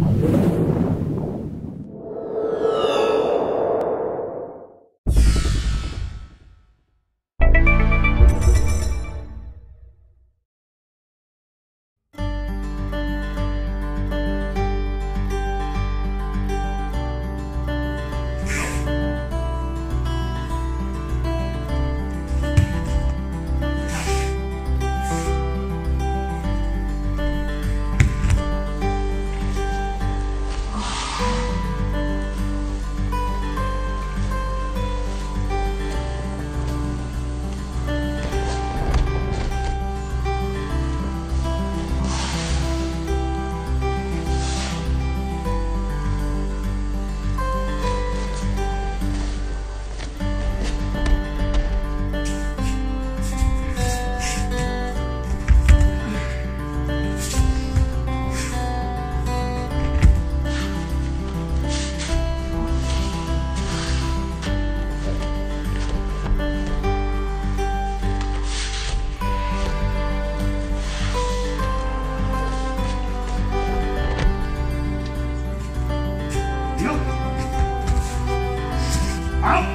Thank I'm